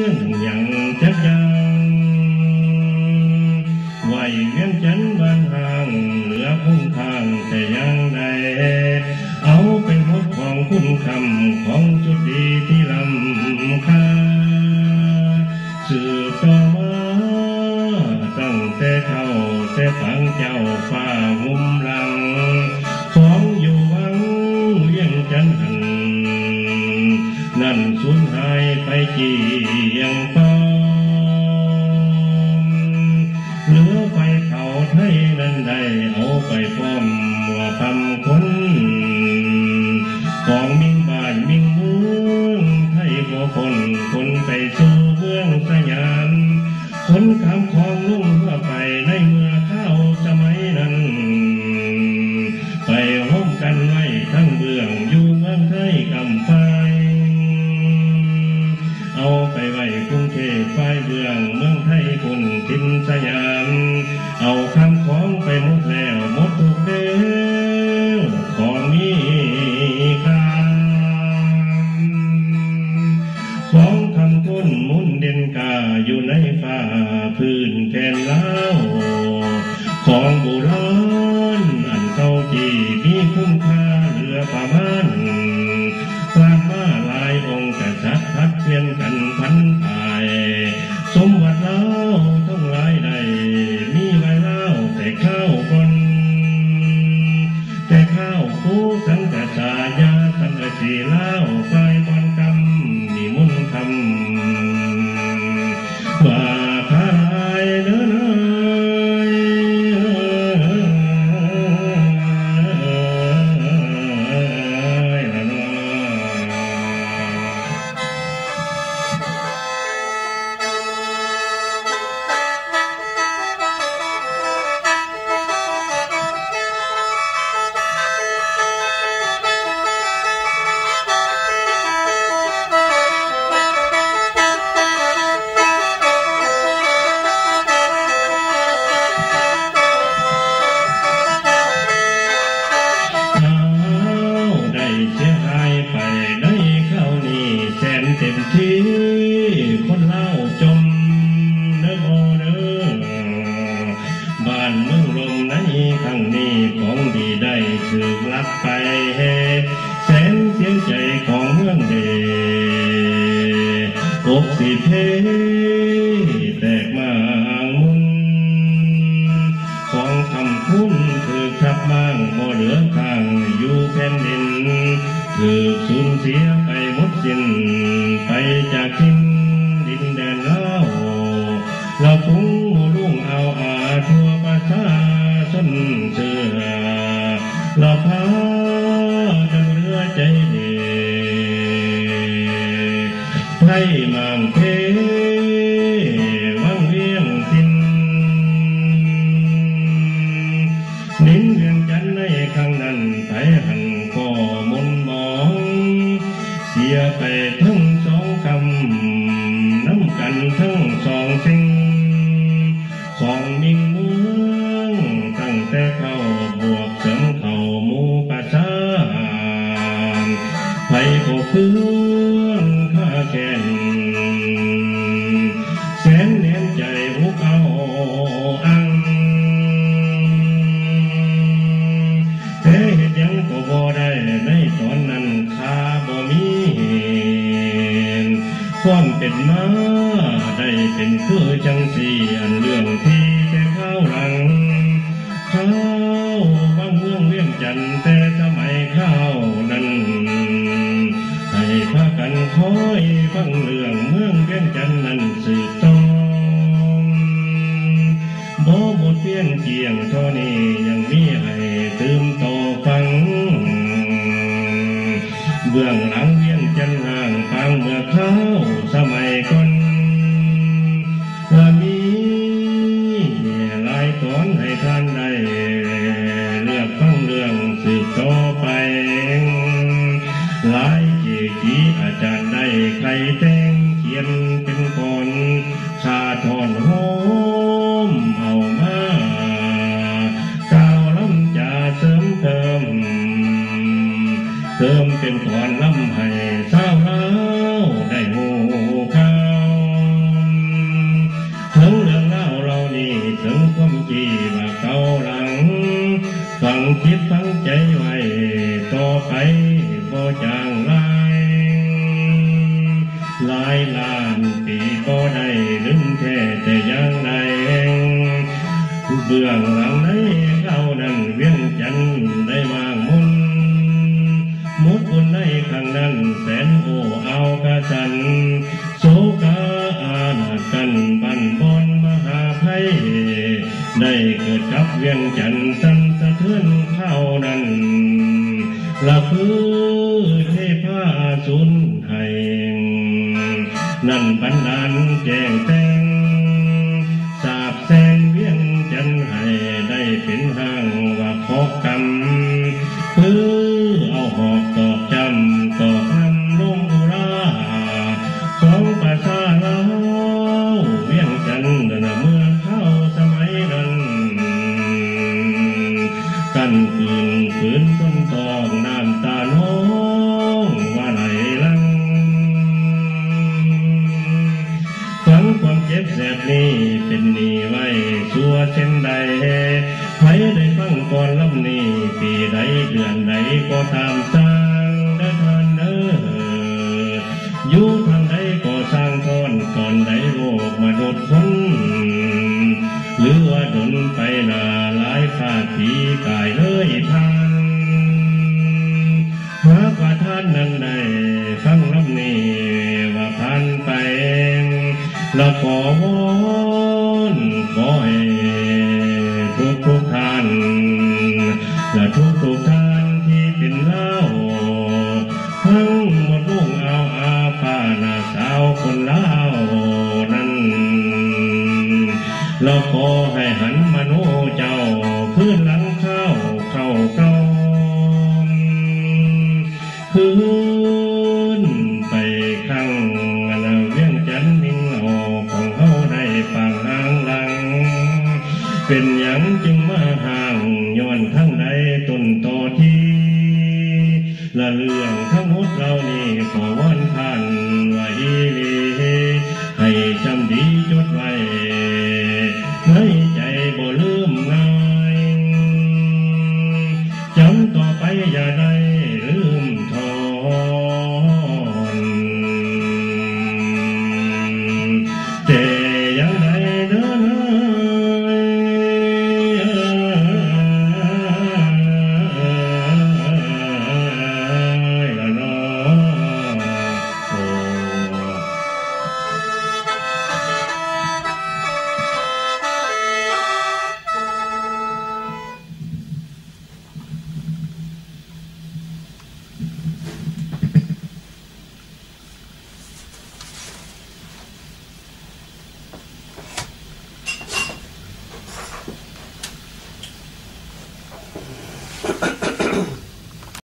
รื่องอย่างจักยังไหวเวียนจันทร์บางห่างเหลือพุ่งข้างแต่ยังใดเอาเป็นพบของคุณคำของจุดดีที่ลำค่าสืบต่อมาตั้งแต่เท่าแต่ฝังเจ้าฟ้ามุมหลัง ของอยู่วังเวียงจันหัน นั่นสูญหายไปจี ไทยนั้นได้เอาไปป้อมว่าคำคนของมิ่งบ้านมิ่งเมืองไทยก็คนคนไปสู่เมืองสยามคนคำของลุ่งเพื่อไปในเมื่อเข้าสมัยนั้น ไปห้มกันไว้ทั้งเบื้องอยู่เมืองไทยกำไฟเอาไปไว้กรุงเทพไปเบื้องเมืองไทยคนทินสยาม ของโบร ลักไปแสนเสียใจของเมืองเดอกสิเพแตกมามุนของคำคุ้นคือขับมั่งบ่เหลือข้างอยู่แผ่นดิน คือสูญเสียไปหมดสิ้นไปจากทิ ไพรมังเพวังเวียงทินนินเวียงจั ก็เพื่อนข้าแก่นแสนเนียนใจหุกเอาอังแต่เหตุยังก็บ่ได้ในตอนนั้นข้าบ่มีความเป็นมาได้เป็นคือจังสีอันเรื่องที่แต่ข้าวหลังข้าวบางเมืองเวียงจันแต่สมัยข้าว ยฟังเรื่องเมืองเวียงจันทน์นั้นสืบต่อบ่หมดเพียงเกียงเท่านี้ยังมีให้ตื่มต่อฟัง เบื้องหลังเวียงจันทร์ห่างฟังเมื่อค้า คิดฟังใจไว้ต่อไปบ่จางลายหลายล้านปีก็ได้ลืมแท้แต่ยังใดเบื้องหลังในเขานั้นเวียงจันได้มางมุนมุดคนในข้างนั้นแสนโอเอากระสันโศกาอาณากันบันบอนมหาภัยได้เกิดกับเวียงจันทร์ ไว้ชัวเช่นใดใครได้ฟังก่อนลำนี้ปีใดเดือนใดก็ตามสร้างเด้ทานเด้ออยู่ทางใดก็สร้างทอนก่อนใดโลกมาโดดคนหรือว่าดนไปนาหลายภาคผีกายเลยท่านหากว่าท่านนั้นได้ฟังลำนี้ว่าพันไปและขอวอน และทุกทุกๆท่านที่เป็นเล่าทั้งหมดลูกเอาอาปาหน้าสาวคนเล่านั้นเราขอให้หันมาโนเจ้าพื้นหลังเข้าเข้าเก้าคือ ละเรื่องทั้งหมดเรานี่ขอวอนท่านไว้ให้จำดีจดไว้ให้ใจบ่ลืมงจำต่อไปอย่าได้